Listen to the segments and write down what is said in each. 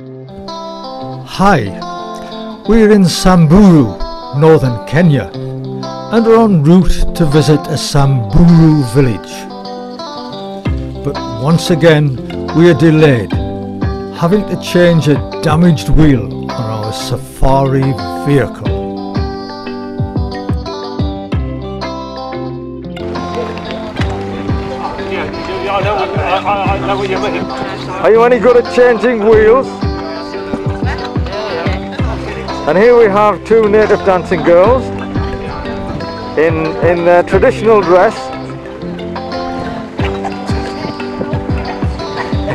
Hi, we're in Samburu, northern Kenya, and are en route to visit a Samburu village. But once again, we are delayed, having to change a damaged wheel on our safari vehicle. Are you any good at changing wheels? And here we have two native dancing girls in in their traditional dress.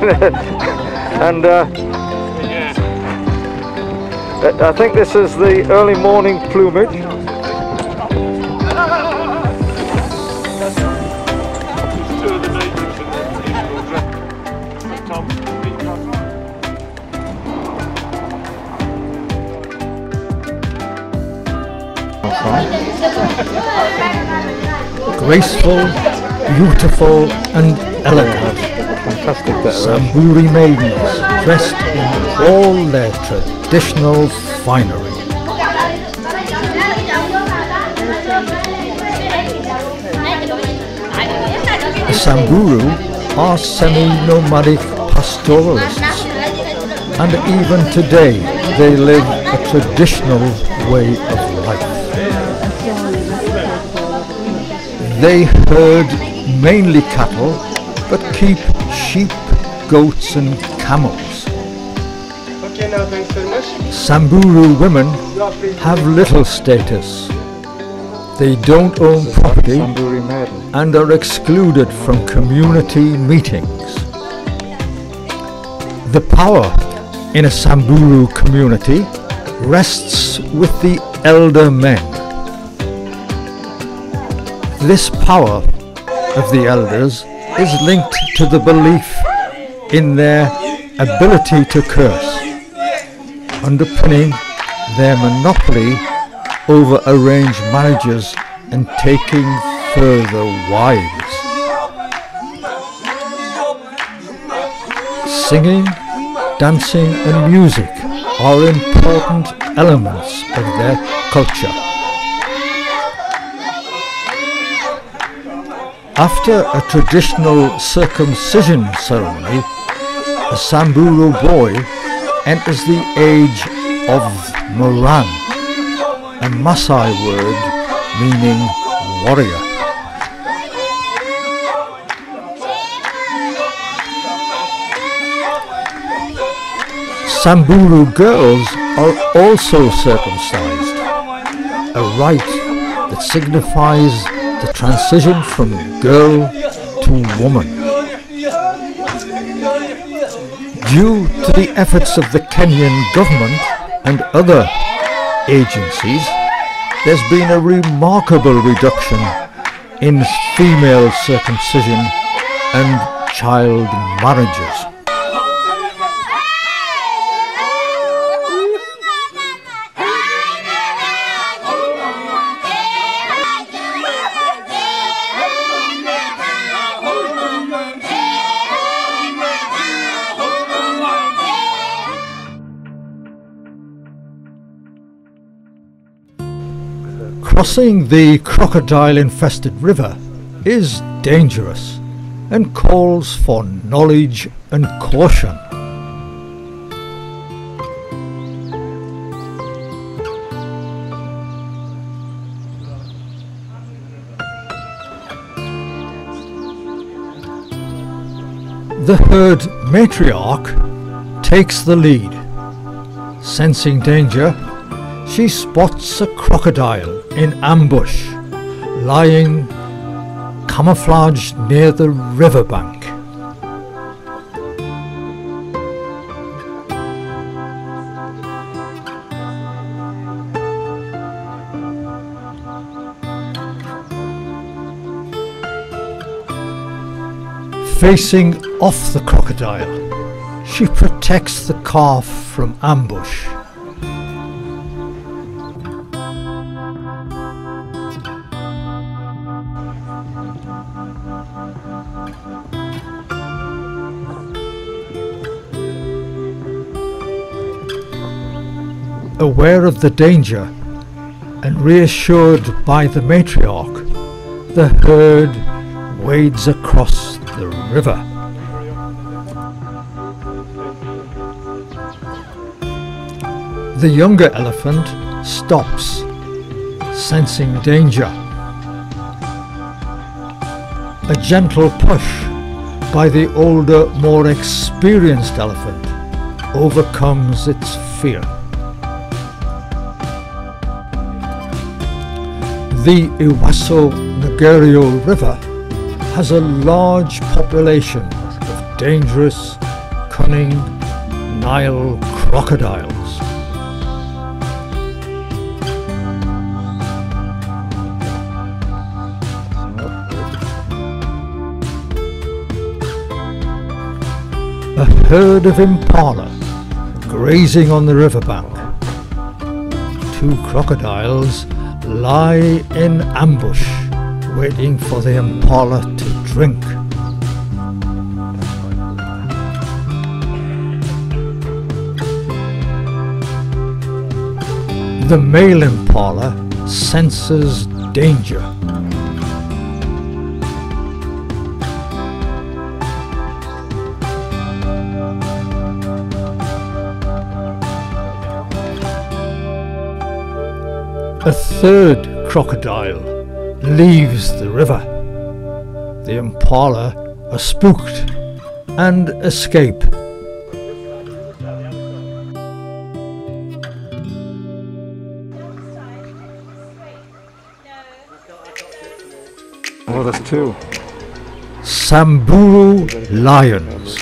and uh, I think this is the early morning plumage. Graceful, beautiful and elegant. Fantastic eh? Samburu maidens dressed in all their traditional finery. The Samburu are semi-nomadic pastoralists and even today they live a traditional way of They herd mainly cattle but keep sheep, goats and camels. Okay, now thanks very much. Samburu women have little status. They don't own property and are excluded from community meetings. The power in a Samburu community rests with the elder men. This power of the elders is linked to the belief in their ability to curse, underpinning their monopoly over arranged marriages and taking further wives. Singing, dancing and music are important elements of their culture. After a traditional circumcision ceremony, a Samburu boy enters the age of Moran, a Maasai word meaning warrior. Samburu girls are also circumcised, a rite that signifies the transition from girl to woman. Due to the efforts of the Kenyan government and other agencies, there's been a remarkable reduction in female circumcision and child marriages. Crossing the crocodile infested river is dangerous and calls for knowledge and caution. The herd matriarch takes the lead. Sensing danger, she spots a crocodile in ambush, lying camouflaged near the riverbank. Facing off the crocodile, she protects the calf from ambush. Aware of the danger and reassured by the matriarch, the herd wades across the river. The younger elephant stops, sensing danger. A gentle push by the older, more experienced elephant overcomes its fear. The Ewaso Ng'iro River has a large population of dangerous, cunning Nile crocodiles. A herd of impala grazing on the riverbank. Two crocodiles lie in ambush waiting for the impala to drink. The male impala senses danger. A third crocodile leaves the river. The impala are spooked and escape. Oh, there's two. Samburu lions.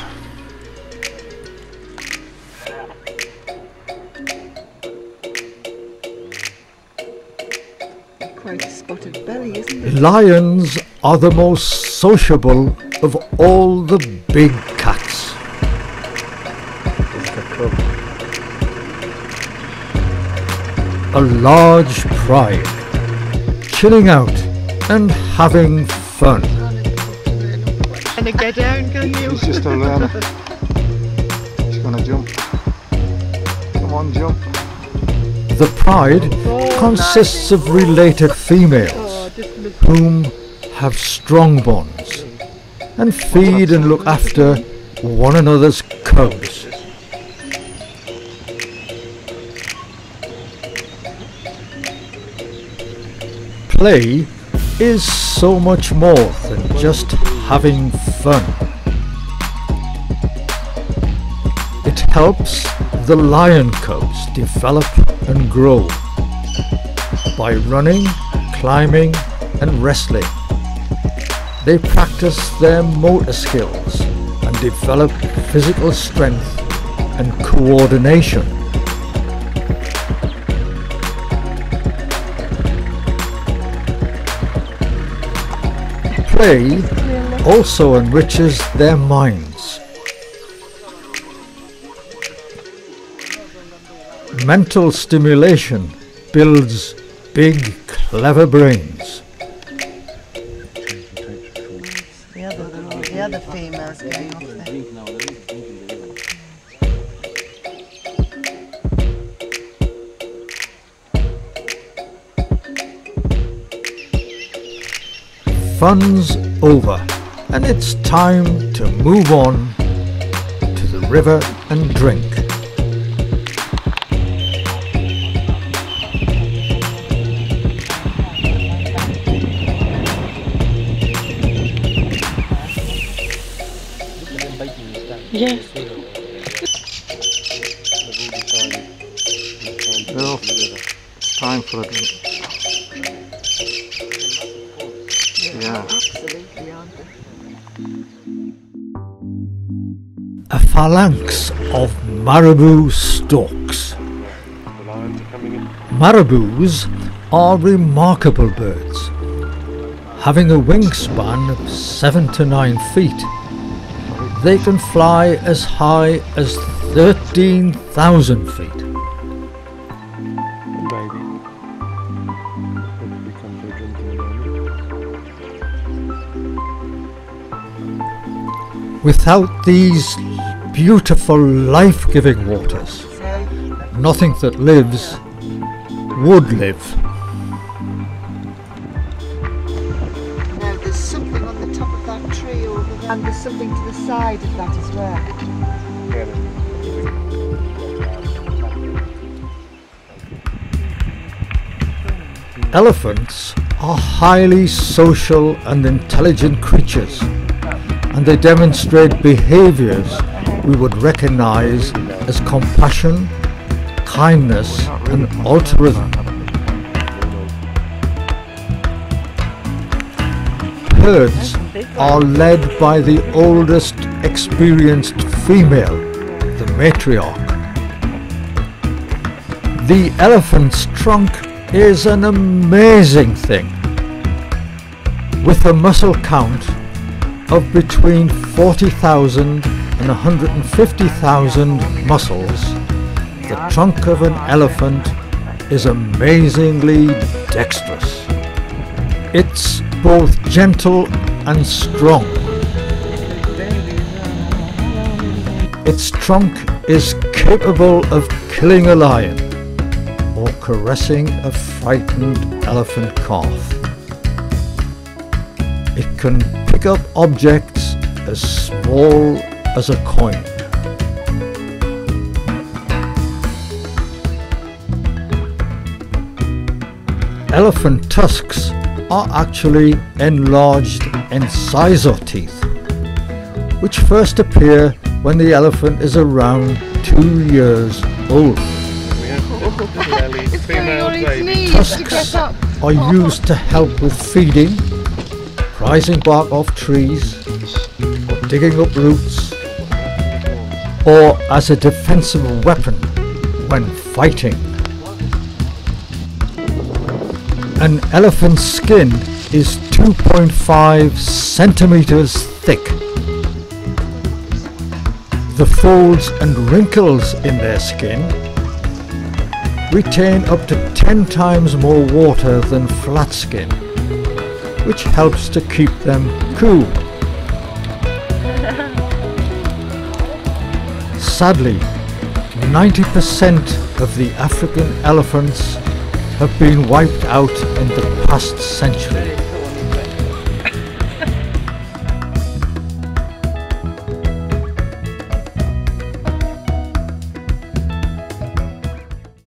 Lions are the most sociable of all the big cats. It's the cub. A large pride, chilling out and having fun. And go down, can you? He's just a learner. He's gonna jump. Come on, jump. The pride oh, consists of related females whom have strong bonds and feed and look after one another's cubs. Play is so much more than just having fun. It helps the lion cubs develop and grow by running, climbing and wrestling. They practice their motor skills and develop physical strength and coordination. Play also enriches their minds. Mental stimulation builds big, clever brains. The other, the other female's off. Fun's over, and it's time to move on to the river and drink. Yes. Bill, it's time for a drink. Yeah. Absolutely, aren't they? A phalanx of marabou storks. The lions are coming in. Marabous are remarkable birds, having a wingspan of 7 to 9 feet. They can fly as high as 13,000 feet. Baby. It'll become for a drink in a moment. Without these beautiful life-giving waters, nothing that lives would live. And there's something to the side of that as well. Elephants are highly social and intelligent creatures, and they demonstrate behaviors we would recognize as compassion, kindness, and altruism. Herds are led by the oldest experienced female, the matriarch. The elephant's trunk is an amazing thing. With a muscle count of between 40,000 and 150,000 muscles, the trunk of an elephant is amazingly dexterous. It's both gentle and strong. Its trunk is capable of killing a lion or caressing a frightened elephant calf. It can pick up objects as small as a coin. Elephant tusks are actually enlarged incisor teeth, which first appear when the elephant is around two years old. We have this little Ellie, female baby. Tusks are used to help with feeding, prizing bark off trees, or digging up roots, or as a defensive weapon when fighting. An elephant's skin is 2.5 centimeters thick. The folds and wrinkles in their skin retain up to 10 times more water than flat skin, which helps to keep them cool. Sadly, 90% of the African elephants have been wiped out in the past century.